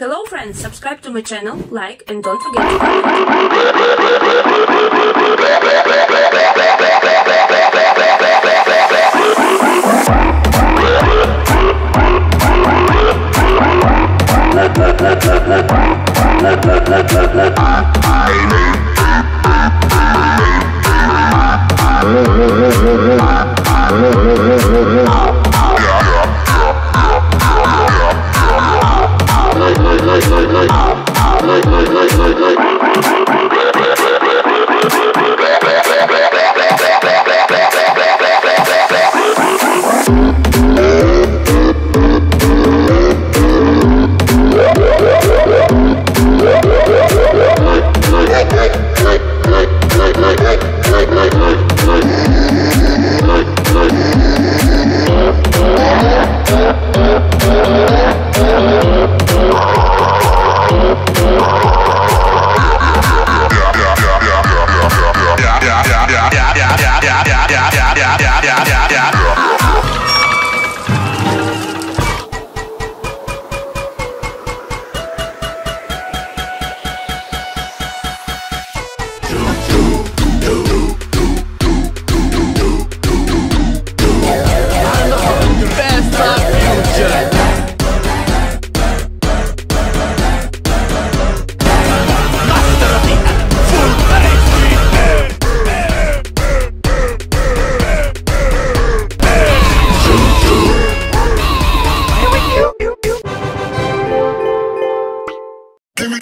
Hello friends, subscribe to my channel, like and don't forget to comment.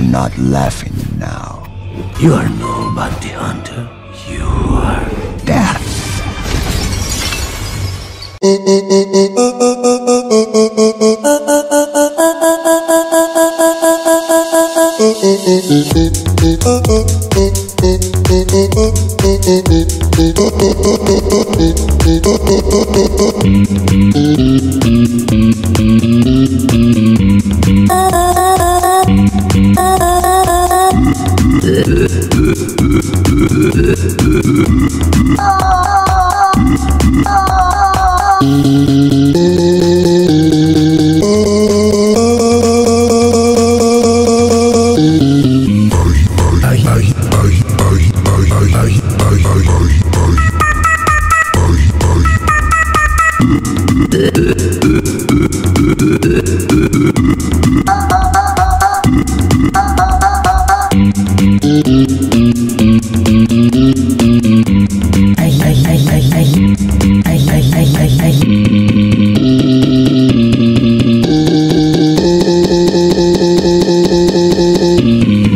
You're not laughing now. You are nobody, Hunter. You are death. Mm-hmm. Mm-hmm.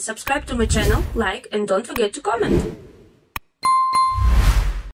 subscribe to my channel, like and don't forget to comment.